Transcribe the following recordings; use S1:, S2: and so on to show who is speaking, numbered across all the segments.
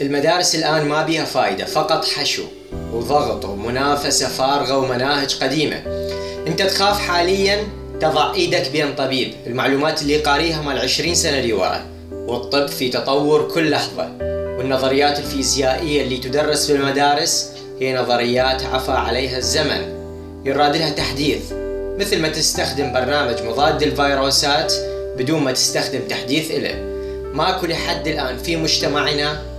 S1: المدارس الآن ما بيها فايدة فقط حشو وضغط ومنافسة فارغة ومناهج قديمة. أنت تخاف حاليا تضع إيدك بين طبيب. المعلومات اللي قاريها مال 20 سنة اللي ورا والطب في تطور كل لحظة. والنظريات الفيزيائية اللي تدرس في المدارس هي نظريات عفى عليها الزمن. يراد لها تحديث. مثل ما تستخدم برنامج مضاد للفيروسات بدون ما تستخدم تحديث إله. ماكو لحد الآن في مجتمعنا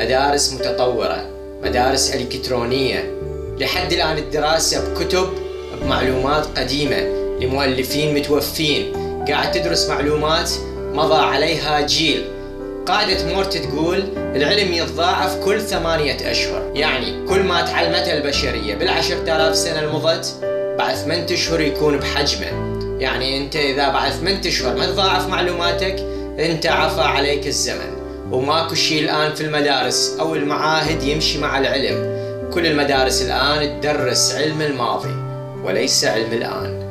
S1: مدارس متطورة مدارس إلكترونية لحد الآن الدراسة بكتب بمعلومات قديمة لمؤلفين متوفين. قاعد تدرس معلومات مضى عليها جيل. قاعدة مورت تقول العلم يتضاعف كل ثمانية أشهر. يعني كل ما تعلمته البشرية بالعشر آلاف سنة المضت بعد ثمانية أشهر يكون بحجمه. يعني أنت إذا بعد ثمانية أشهر ما تضاعف معلوماتك أنت عفى عليك الزمن. وماكو شيء الآن في المدارس أو المعاهد يمشي مع العلم. كل المدارس الآن تدرس علم الماضي وليس علم الآن.